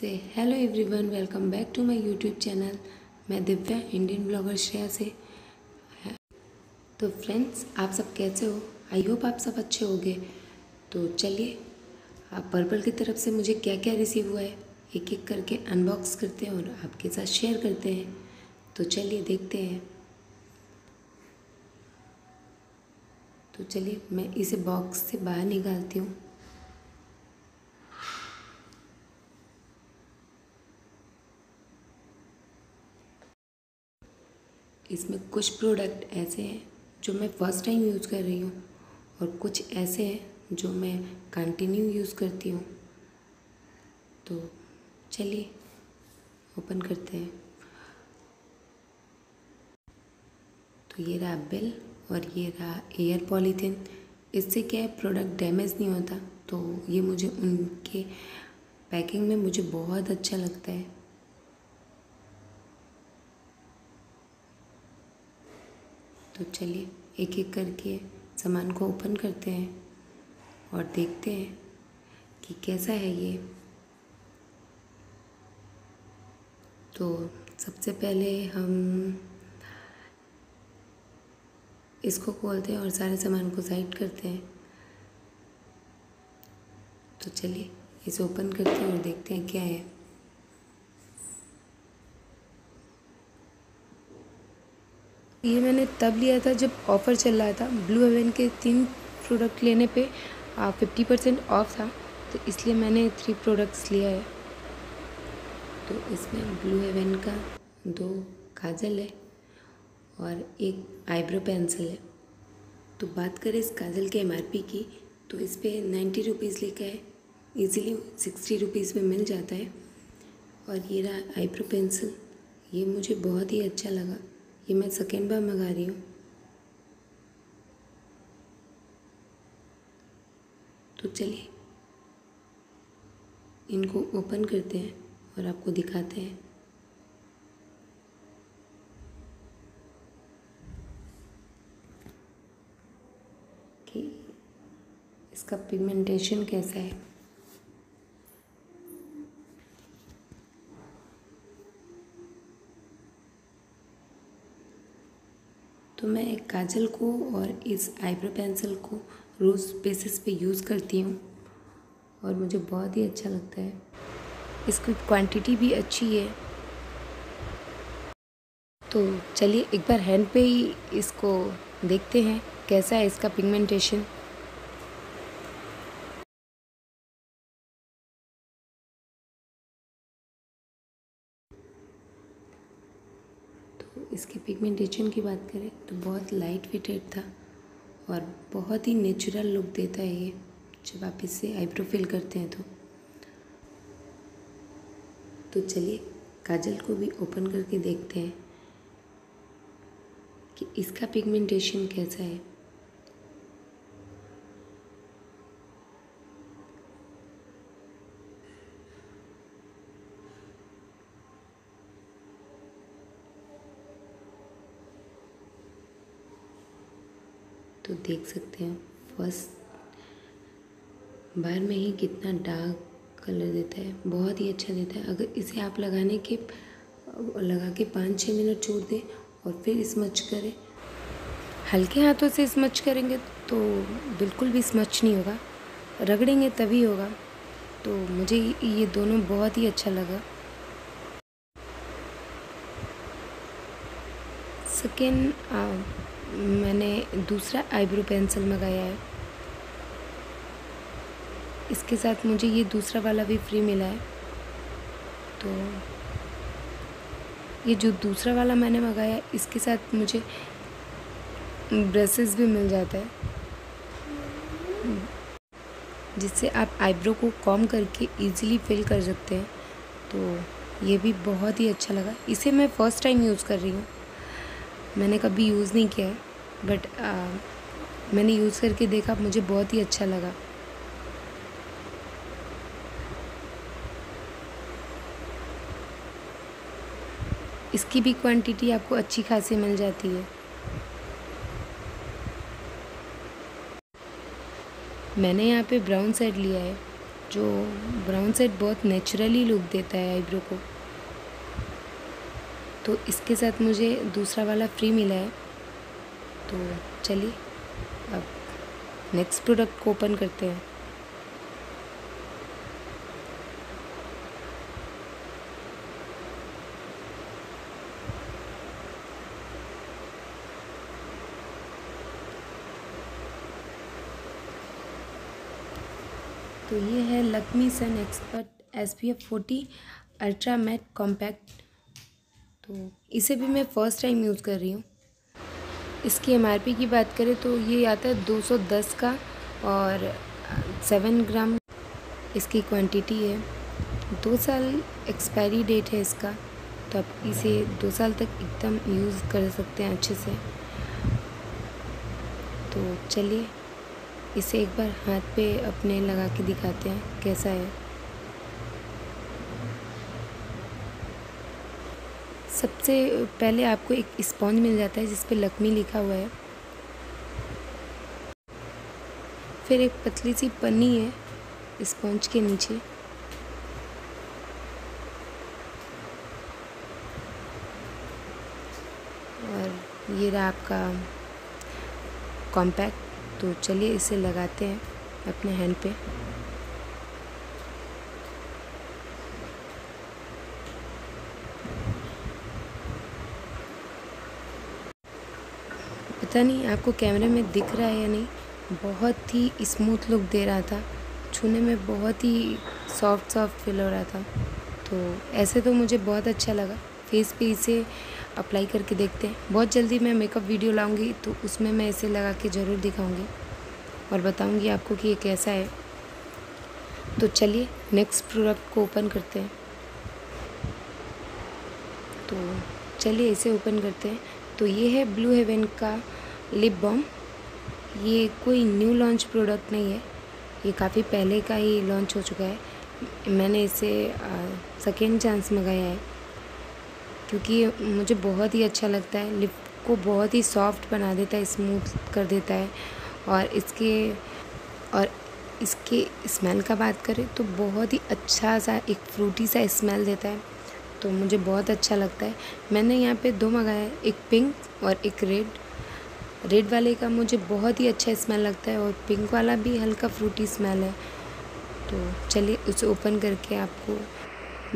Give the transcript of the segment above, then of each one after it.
से। Hello everyone welcome back to my YouTube channel मैं Divya Indian blogger Shreya से। तो फ्रेंड्स आप सब कैसे हो? आई होप आप सब अच्छे होंगे। तो चलिए, आप पर्पल की तरफ़ से मुझे क्या क्या रिसीव हुआ है एक एक करके अनबॉक्स करते हैं और आपके साथ शेयर करते हैं। तो चलिए देखते हैं। तो चलिए, मैं इसे बॉक्स से बाहर निकालती हूँ। इसमें कुछ प्रोडक्ट ऐसे हैं जो मैं फ़र्स्ट टाइम यूज़ कर रही हूँ और कुछ ऐसे हैं जो मैं कंटिन्यू यूज़ करती हूँ। तो चलिए ओपन करते हैं। तो ये रहा बिल और ये रहा एयर पॉलीथीन इससे क्या है प्रोडक्ट डैमेज नहीं होता तो ये मुझे उनके पैकिंग में मुझे बहुत अच्छा लगता है। तो चलिए एक एक करके सामान को ओपन करते हैं और देखते हैं कि कैसा है ये। तो सबसे पहले हम इसको खोलते हैं और सारे सामान को साइड करते हैं। तो चलिए, इसे ओपन करते हैं और देखते हैं क्या है। ये मैंने तब लिया था जब ऑफ़र चल रहा था। ब्लू हेवन के तीन प्रोडक्ट लेने पे फिफ्टी परसेंट ऑफ़ था। तो इसलिए मैंने थ्री प्रोडक्ट्स लिया है। तो इसमें ब्लू हेवन का दो काजल है और एक आईब्रो पेंसिल है। तो बात करें इस काजल के एमआरपी की तो इस पर नाइन्टी रुपीज़ लिखा है इजीली सिक्सटी रुपीज़ में मिल जाता है। और ये रहा आईब्रो पेंसिल ये मुझे बहुत ही अच्छा लगा। ये मैं सेकेंड बार मंगा रही हूँ। तो चलिए, इनको ओपन करते हैं और आपको दिखाते हैं। कि इसका पिगमेंटेशन कैसा है। तो मैं एक काजल को और इस आईब्रो पेंसिल को रोज़ बेसिस पे यूज़ करती हूँ और मुझे बहुत ही अच्छा लगता है। इसकी क्वांटिटी भी अच्छी है। तो चलिए एक बार हैंड पे ही इसको देखते हैं, कैसा है इसका पिगमेंटेशन। पिगमेंटेशन की बात करें तो बहुत लाइट वेटेड था और बहुत ही नेचुरल लुक देता है ये। जब आप इससे आईब्रो फिल करते हैं तो। तो चलिए, काजल को भी ओपन करके देखते हैं कि इसका पिगमेंटेशन कैसा है तो देख सकते हैं। फ़र्स्ट बार में ही कितना डार्क कलर देता है, बहुत ही अच्छा देता है। अगर इसे आप लगाने के, लगा के पाँच छः मिनट छोड़ दें और फिर स्मच करें। हल्के हाथों से स्मच करेंगे तो बिल्कुल भी स्मच नहीं होगा। रगड़ेंगे तभी होगा। तो मुझे ये दोनों बहुत ही अच्छा लगा। सेकेंड मैंने दूसरा आईब्रो पेंसिल मंगाया है। इसके साथ मुझे ये दूसरा वाला भी फ्री मिला है। तो ये जो दूसरा वाला मैंने मंगाया, इसके साथ मुझे ब्रशेस भी मिल जाता है। जिससे आप आईब्रो को कॉम करके इजीली फिल कर सकते हैं। तो ये भी बहुत ही अच्छा लगा। इसे मैं फ़र्स्ट टाइम यूज़ कर रही हूँ। मैंने कभी यूज़ नहीं किया है बट मैंने यूज़ करके देखा, मुझे बहुत ही अच्छा लगा। इसकी भी क्वांटिटी आपको अच्छी खासी मिल जाती है। मैंने यहाँ पे ब्राउन सेट लिया है, जो ब्राउन सेट बहुत नेचुरली लुक देता है आईब्रो को। तो इसके साथ मुझे दूसरा वाला फ्री मिला है। तो चलिए, अब नेक्स्ट प्रोडक्ट को ओपन करते हैं। तो ये है Lakme sun expert S P F forty ultra matte compact इसे भी मैं फ़र्स्ट टाइम यूज़ कर रही हूँ। इसकी एमआरपी की बात करें तो ये आता है 210 का और सेवन ग्राम इसकी क्वांटिटी है। दो साल एक्सपायरी डेट है इसका तो आप इसे दो साल तक एकदम यूज़ कर सकते हैं अच्छे से। तो चलिए, इसे एक बार हाथ पे अपने लगा के दिखाते हैं कैसा है। सबसे पहले आपको एक स्पॉन्ज मिल जाता है जिस पे लक्ष्मी लिखा हुआ है। फिर एक पतली सी पन्नी है स्पॉन्ज के नीचे। और ये रहा आपका कॉम्पैक्ट। तो चलिए इसे लगाते हैं अपने हैंड पे। पता नहीं आपको कैमरे में दिख रहा है या नहीं। बहुत ही स्मूथ लुक दे रहा था। छूने में बहुत ही सॉफ्ट सॉफ्ट फील हो रहा था। तो ऐसे तो मुझे बहुत अच्छा लगा। फेस पे इसे अप्लाई करके देखते हैं। बहुत जल्दी मैं मेकअप वीडियो लाऊँगी तो उसमें मैं इसे लगा के ज़रूर दिखाऊँगी और बताऊँगी आपको कि ये कैसा है। तो चलिए नेक्स्ट प्रोडक्ट को ओपन करते हैं। तो चलिए इसे ओपन करते हैं। तो ये है ब्लू हेवन का लिप बॉम ये कोई न्यू लॉन्च प्रोडक्ट नहीं है। ये काफ़ी पहले का ही लॉन्च हो चुका है। मैंने इसे सेकेंड चांस मंगाया है। क्योंकि मुझे बहुत ही अच्छा लगता है। लिप को बहुत ही सॉफ्ट बना देता है स्मूथ कर देता है। और इसके और इसके स्मेल का बात करें तो बहुत ही अच्छा सा, एक फ्रूटी सा स्मेल देता है। तो मुझे बहुत अच्छा लगता है। मैंने यहाँ पे दो मंगाया एक पिंक और एक रेड रेड वाले का मुझे बहुत ही अच्छा स्मेल लगता है और पिंक वाला भी हल्का फ्रूटी स्मेल है। तो चलिए उसे ओपन करके आपको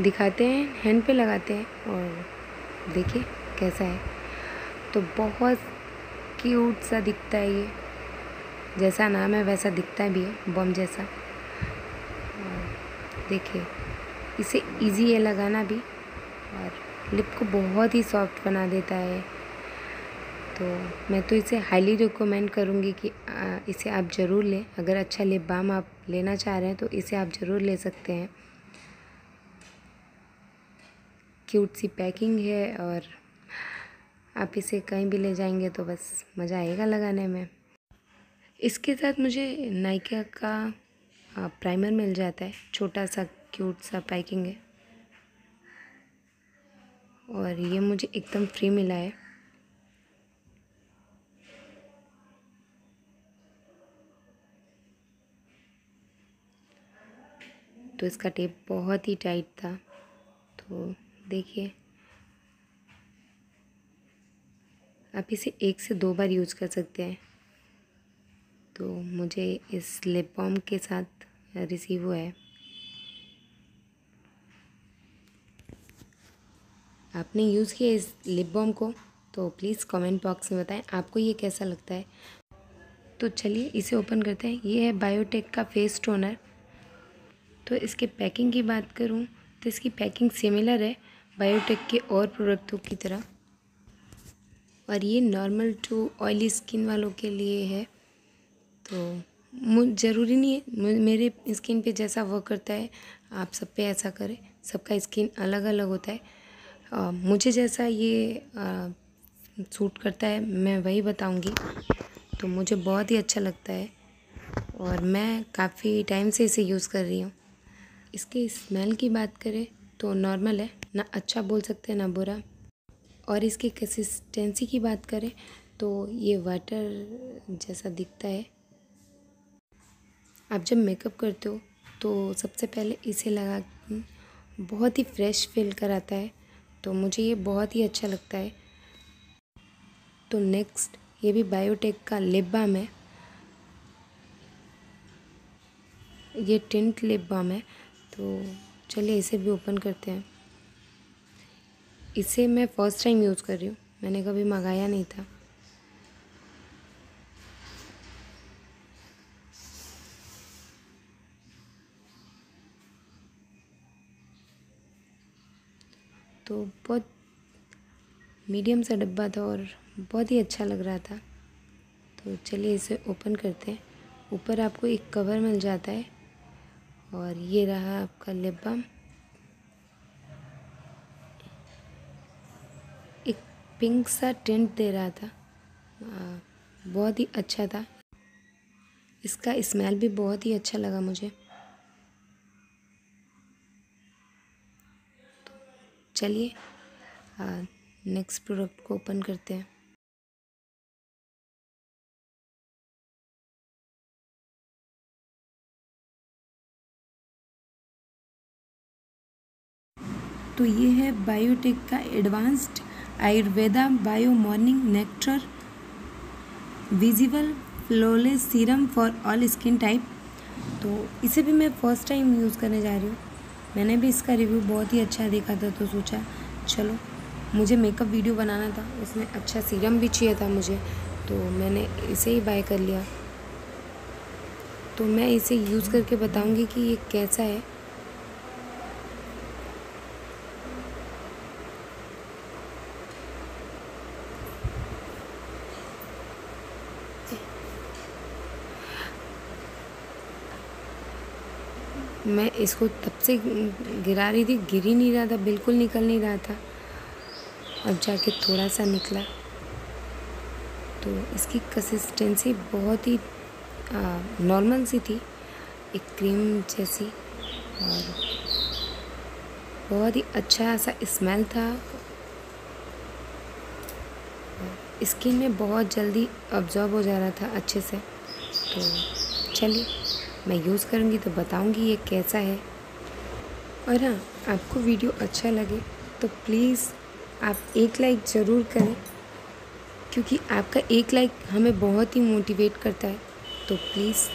दिखाते हैं हैंड पे लगाते हैं और देखिए कैसा है। तो बहुत क्यूट सा दिखता है ये। जैसा नाम है वैसा दिखता भी है, बम जैसा। देखिए, इसे इजी है लगाना भी। और लिप को बहुत ही सॉफ्ट बना देता है। तो मैं तो इसे हाईली रिकमेंड करूँगी कि इसे आप ज़रूर लें। अगर अच्छा लिप बाम आप लेना चाह रहे हैं तो इसे आप ज़रूर ले सकते हैं। क्यूट सी पैकिंग है और आप इसे कहीं भी ले जाएँगे तो बस मज़ा आएगा लगाने में। इसके साथ मुझे नाइका का प्राइमर मिल जाता है। छोटा सा क्यूट सा पैकिंग है। और ये मुझे एकदम फ्री मिला है। तो इसका टेप बहुत ही टाइट था। तो देखिए। आप इसे एक से दो बार यूज़ कर सकते हैं। तो मुझे इस लिप बॉम के साथ रिसीव हुआ है। आपने यूज़ किया इस लिप बॉम को तो प्लीज़ कमेंट बॉक्स में बताएँ, आपको ये कैसा लगता है? तो चलिए इसे ओपन करते हैं। ये है बायोटेक का फेस टोनर तो इसके पैकिंग की बात करूँ तो इसकी पैकिंग सिमिलर है बायोटेक के और प्रोडक्टों की तरह। और ये नॉर्मल टू ऑयली स्किन वालों के लिए है। तो ज़रूरी नहीं है मेरे स्किन पे जैसा वर्क करता है आप सब पे ऐसा करें सबका स्किन अलग अलग होता है। आ, मुझे जैसा ये आ, सूट करता है मैं वही बताऊँगी। तो मुझे बहुत ही अच्छा लगता है और मैं काफ़ी टाइम से इसे यूज़ कर रही हूँ। इसके स्मेल की बात करें तो नॉर्मल है, ना अच्छा बोल सकते हैं, ना बुरा। और इसकी कंसिस्टेंसी की बात करें तो ये वाटर जैसा दिखता है। आप जब मेकअप करते हो तो सबसे पहले इसे लगा, बहुत ही फ्रेश फील कराता है। तो मुझे ये बहुत ही अच्छा लगता है। तो नेक्स्ट ये भी बायोटेक का लिप बाम है। ये टिंट लिप बाम है। तो चलिए इसे भी ओपन करते हैं। इसे मैं फ़र्स्ट टाइम यूज़ कर रही हूँ। मैंने कभी मंगाया नहीं था। तो बहुत मीडियम सा डब्बा था और बहुत ही अच्छा लग रहा था। तो चलिए इसे ओपन करते हैं। ऊपर आपको एक कवर मिल जाता है। और ये रहा आपका लिप बम एक पिंक सा टेंट दे रहा था। बहुत ही अच्छा था। इसका स्मेल भी बहुत ही अच्छा लगा मुझे। तो चलिए नेक्स्ट प्रोडक्ट को ओपन करते हैं। तो ये है बायोटेक का advanced Ayurveda bio morning nectar visible flawless serum for all skin type तो इसे भी मैं फ़र्स्ट टाइम यूज़ करने जा रही हूँ। मैंने भी इसका रिव्यू बहुत ही अच्छा देखा था तो सोचा, चलो, मुझे मेकअप वीडियो बनाना था, उसमें अच्छा सीरम भी चाहिए था मुझे तो मैंने इसे ही बाय कर लिया। तो मैं इसे यूज़ करके बताऊँगी कि ये कैसा है। मैं इसको तब से गिरा रही थी, गिर ही नहीं रहा था, बिल्कुल निकल नहीं रहा था। अब जाके थोड़ा सा निकला। तो इसकी कंसिस्टेंसी बहुत ही नॉर्मल सी थी, एक क्रीम जैसी और बहुत ही अच्छा सा स्मेल था। स्किन में बहुत जल्दी अब्जॉर्ब हो जा रहा था अच्छे से। तो चलिए। मैं यूज़ करूँगी तो बताऊँगी ये कैसा है। और हाँ आपको वीडियो अच्छा लगे तो प्लीज़ आप एक लाइक ज़रूर करें, क्योंकि आपका एक लाइक हमें बहुत ही मोटिवेट करता है। तो प्लीज़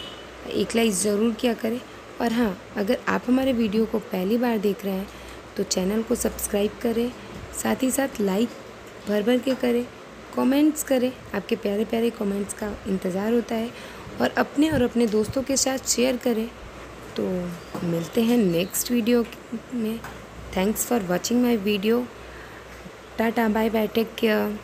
एक लाइक ज़रूर किया करें। और हाँ अगर आप हमारे वीडियो को पहली बार देख रहे हैं तो चैनल को सब्सक्राइब करें, साथ ही साथ लाइक भर भर के करें, कमेंट्स करें। आपके प्यारे प्यारे कमेंट्स का इंतज़ार होता है। और अपने और अपने दोस्तों के साथ शेयर करें। तो मिलते हैं नेक्स्ट वीडियो में। Thanks for watching my video tata bye bye take care